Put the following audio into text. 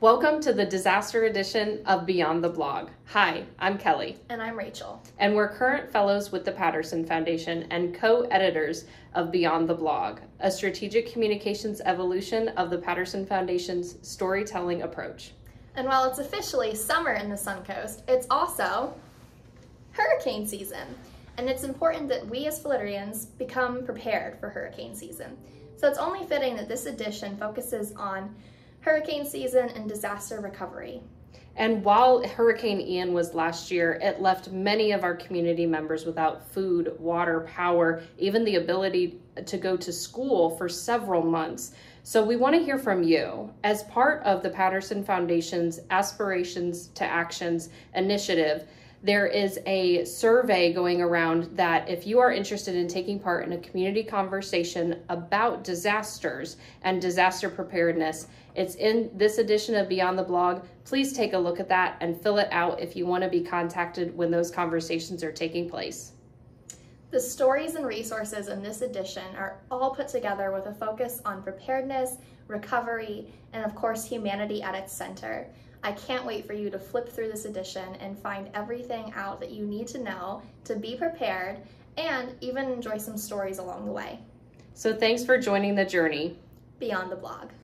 Welcome to the disaster edition of Beyond the Blog. Hi, I'm Kellie. And I'm Rachel. And we're current fellows with the Patterson Foundation and co editors of Beyond the Blog, a strategic communications evolution of the Patterson Foundation's storytelling approach. And while it's officially summer in the Suncoast, it's also hurricane season. And it's important that we as Floridians become prepared for hurricane season. So it's only fitting that this edition focuses on hurricane season and disaster recovery. And while Hurricane Ian was last year, it left many of our community members without food, water, power, even the ability to go to school for several months. So we want to hear from you. As part of the Patterson Foundation's Aspirations to Actions initiative, there is a survey going around that if you are interested in taking part in a community conversation about disasters and disaster preparedness, it's in this edition of Beyond the Blog. Please take a look at that and fill it out if you want to be contacted when those conversations are taking place. The stories and resources in this edition are all put together with a focus on preparedness, recovery, and of course, humanity at its center. I can't wait for you to flip through this edition and find everything out that you need to know to be prepared and even enjoy some stories along the way. So thanks for joining the journey. Beyond the blog.